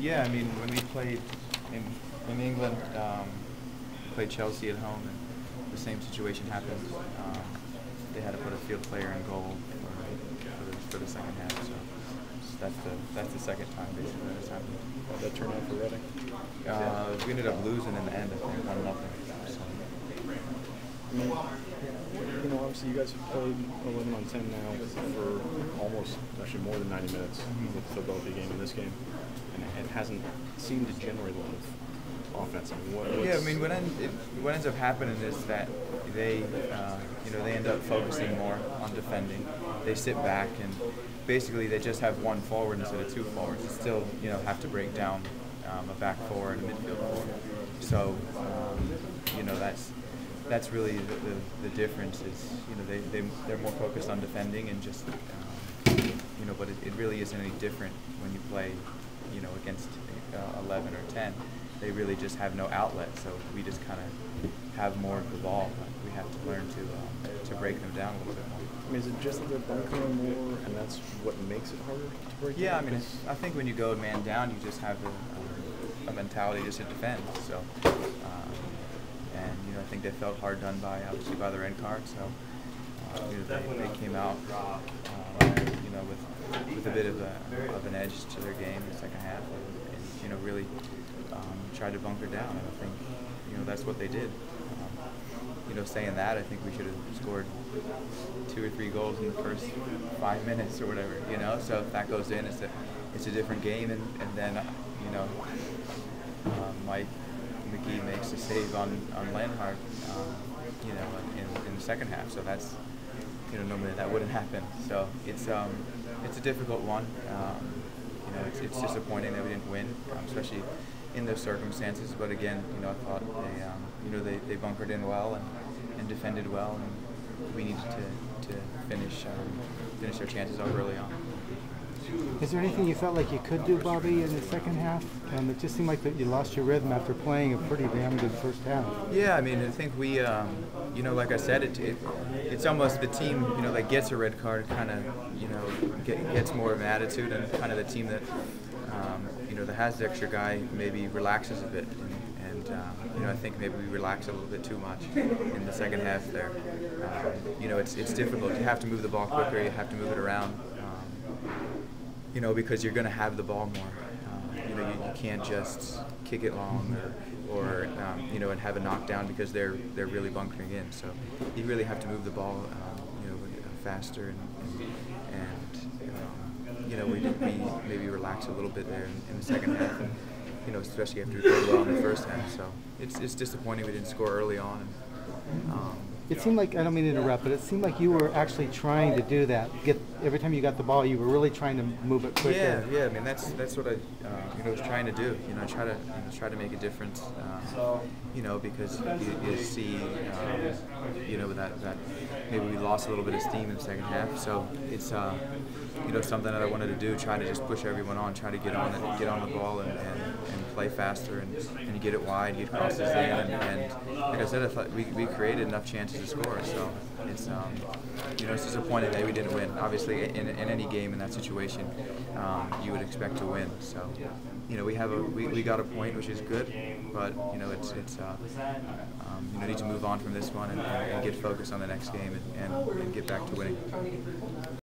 Yeah, I mean, when we played in in England, um, played Chelsea at home, and the same situation happened. Um, they had to put a field player in goal for, for, the, for the second half. So that's the that's the second time basically that's happened. How'd that turn out for Reading? Uh, we ended up losing in the end, I think, one nothing. So. I mean, you know, obviously you guys have played 11 on 10 now for almost, actually more than 90 minutes with the Philadelphia game and this game, and it hasn't seemed to generate a lot of offense. I mean, what, Yeah, I mean, what, end, it, what ends up happening is that they, uh, you know, they end up focusing more on defending. They sit back and basically they just have one forward instead of two forwards. They still, you know, have to break down um, a back four and a midfield four. So, um, you know, that's that's really the, the, the, difference. Is you know they they they're more focused on defending and just um, you know, but it, it really isn't any different when you play, you know, against uh, 11 or 10 they really just have no outlet. So we just kind of have more of the ball. But we have to learn to uh, to break them down a little bit more. I mean, is it just that they're bunkering more, and that's what makes it harder to break? Yeah, I mean, I think when you go man down, you just have a, a mentality just to defend. So, um, and you know, I think they felt hard done by obviously by the red card. So, you know, they, they came out, uh, you know, with with a bit of a of an edge to their game in the second half, and, and you know, really um, tried to bunker down. And I think you know that's what they did you know, saying that, I think we should have scored two or three goals in the first five minutes or whatever, you know. So if that goes in, it's a it's a different game, and, and then uh, you know, uh, Mike Magee makes a save on on Lenhart, um, you know, in, in the second half. So that's you know normally that wouldn't happen. So it's um it's a difficult one. Um, you know, it's, it's disappointing that we didn't win, um, especially in those circumstances. But again, you know, I thought they, um, you know, they, they bunkered in well and, and defended well, and we needed to, to finish um, finish our chances up early on. Is there anything you felt like you could do, Bobby, in the second half? Um, it just seemed like that you lost your rhythm after playing a pretty damn good first half. Yeah, I mean, I think we, um, you know, like I said, it, it, it's almost the team, you know, that gets a red card kind of, you know, get, gets more of an attitude, and kind of the team that, um, you know, that has the extra guy maybe relaxes a bit. And, and um, you know, I think maybe we relaxed a little bit too much in the second half there. Um, you know, it's, it's difficult. You have to move the ball quicker. You have to move it around you know, because you're going to have the ball more. Um, you know, you, you, can't just kick it long or, or um, you know, and have a knockdown because they're they're really bunkering in. So you really have to move the ball, um, you know, faster and and, and um, you know, we, we maybe relax a little bit there in, in, the second half, and you know, especially after we played well in the first half. So it's it's disappointing we didn't score early on. Um, it seemed like I don't mean to interrupt, but it seemed like you were actually trying to do that. Get every time you got the ball, you were really trying to move it quicker. Yeah, yeah. I mean, that's that's what I uh, you know was trying to do. You know, try to you know, try to make a difference. Um, you know, because you, you see, um, you know, that that maybe we lost a little bit of steam in the second half. So it's uh, you know something that I wanted to do. Try to just push everyone on. Try to get on it, get on the ball, and, and, and play faster, and, and get it wide, get crosses in, and, and like I said, I thought we, we created enough chances score. So it's um, you know it's disappointing that we didn't win. Obviously, in, in any game in that situation, um, you would expect to win. So you know we have a we, we got a point, which is good, but you know it's it's uh, um, you know need to move on from this one and, and, get focused on the next game and, and, and get back to winning.